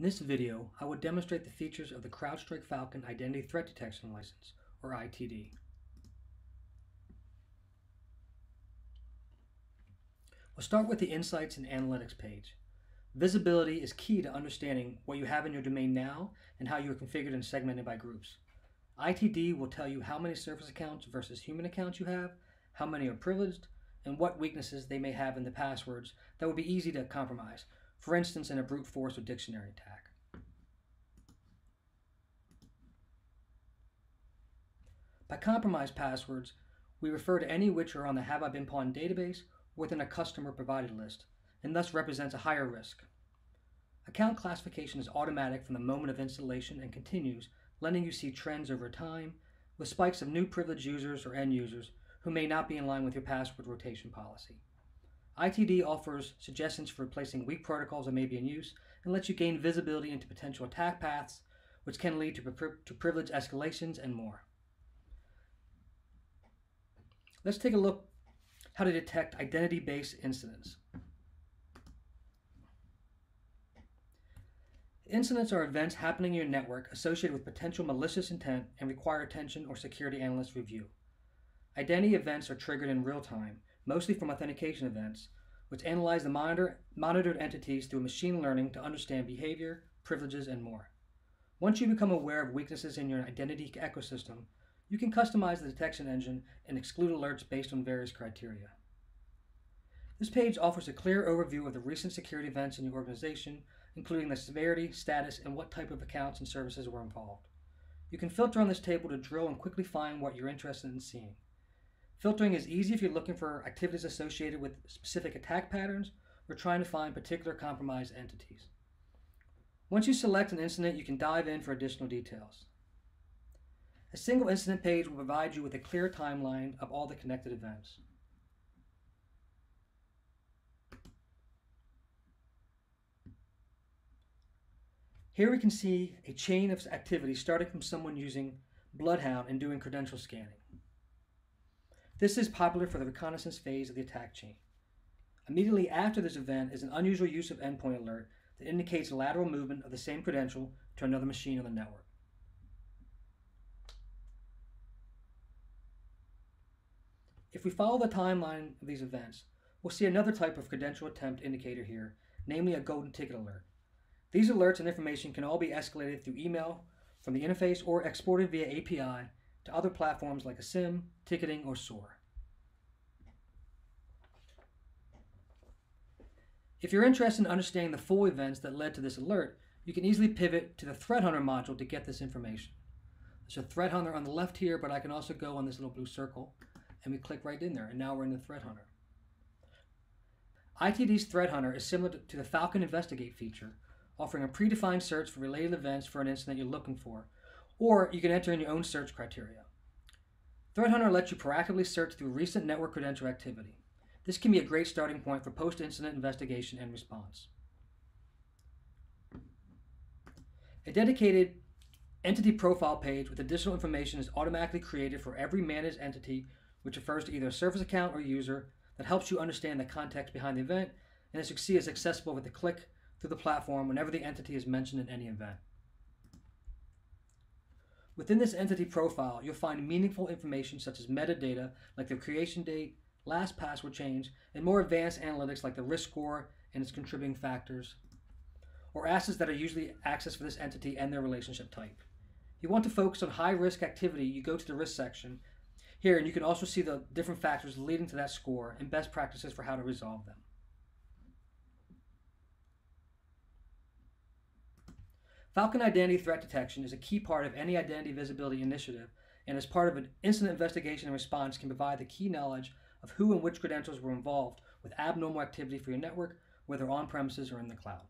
In this video, I will demonstrate the features of the CrowdStrike Falcon Identity Threat Detection License, or ITD. We'll start with the Insights and Analytics page. Visibility is key to understanding what you have in your domain now and how you are configured and segmented by groups. ITD will tell you how many service accounts versus human accounts you have, how many are privileged, and what weaknesses they may have in the passwords that would be easy to compromise, for instance in a brute force or dictionary attack. By compromised passwords, we refer to any which are on the Have I Been Pwned database within a customer provided list, and thus represents a higher risk. Account classification is automatic from the moment of installation and continues, letting you see trends over time, with spikes of new privileged users or end users who may not be in line with your password rotation policy. ITD offers suggestions for replacing weak protocols that may be in use and lets you gain visibility into potential attack paths, which can lead to, to privilege escalations and more. Let's take a look how to detect identity-based incidents. Incidents are events happening in your network associated with potential malicious intent and require attention or security analyst review. Identity events are triggered in real time, mostly from authentication events, which analyze the monitor, monitored entities through machine learning to understand behavior, privileges, and more. Once you become aware of weaknesses in your identity ecosystem, you can customize the detection engine and exclude alerts based on various criteria. This page offers a clear overview of the recent security events in your organization, including the severity, status, and what type of accounts and services were involved. You can filter on this table to drill and quickly find what you're interested in seeing. Filtering is easy if you're looking for activities associated with specific attack patterns or trying to find particular compromised entities. Once you select an incident, you can dive in for additional details. A single incident page will provide you with a clear timeline of all the connected events. Here we can see a chain of activity starting from someone using Bloodhound and doing credential scanning. This is popular for the reconnaissance phase of the attack chain. Immediately after this event is an unusual use of endpoint alert that indicates lateral movement of the same credential to another machine on the network. If we follow the timeline of these events, we'll see another type of credential attempt indicator here, namely a golden ticket alert. These alerts and information can all be escalated through email from the interface or exported via API to other platforms like a SIEM, ticketing, or SOAR. If you're interested in understanding the full events that led to this alert, you can easily pivot to the Threat Hunter module to get this information. There's a Threat Hunter on the left here, but I can also go on this little blue circle and we click right in there, and now we're in the Threat Hunter. ITD's Threat Hunter is similar to the Falcon Investigate feature, offering a predefined search for related events for an incident you're looking for, or you can enter in your own search criteria. Threat Hunter lets you proactively search through recent network credential activity. This can be a great starting point for post-incident investigation and response. A dedicated entity profile page with additional information is automatically created for every managed entity, which refers to either a service account or user that helps you understand the context behind the event, and as you see is accessible with a click through the platform whenever the entity is mentioned in any event. Within this entity profile, you'll find meaningful information such as metadata like the creation date, last password change, and more advanced analytics like the risk score and its contributing factors, or assets that are usually accessed for this entity and their relationship type. If you want to focus on high risk activity, you go to the risk section here, and you can also see the different factors leading to that score and best practices for how to resolve them. Falcon Identity Threat Detection is a key part of any identity visibility initiative and as part of an incident investigation and response can provide the key knowledge of who and which credentials were involved with abnormal activity for your network, whether on premises or in the cloud.